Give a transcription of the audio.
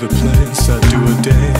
the place I do a day.